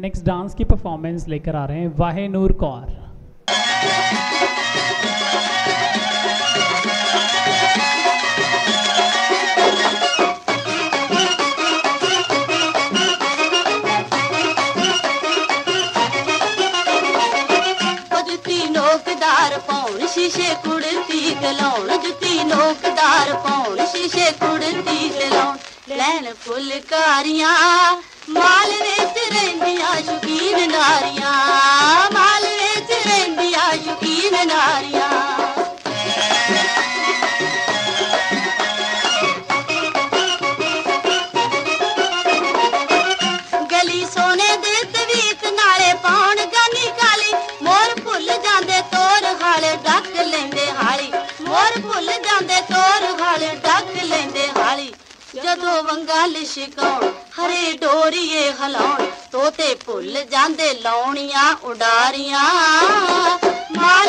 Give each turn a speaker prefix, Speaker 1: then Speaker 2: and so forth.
Speaker 1: Next dance की performance लेकर आ रहे हैं वाहे नूर कौर
Speaker 2: शीशे कुड़ती गलौण जुती नोकदार पौण शीशे कुड़ती लैन फुलकारियाँ मालवे च रहिंदियाँ शौकीन नारिया मालवे च रहिंदियाँ शौकीन नारिया। गली सोने दे नाले पाउन गानी काली मोर भुल डक मोर डक ਜਦੋਂ ਵੰਗਾ ਲਿਸ਼ਕਾਉਣ ਹਰੇ ਡੋਰੀਏ ਹਲਾਉਣ ਤੋਤੇ ਭੁੱਲ ਜਾਂਦੇ ਲਾਉਣੀਆਂ ਉਡਾਰੀਆਂ। ਮਾਲ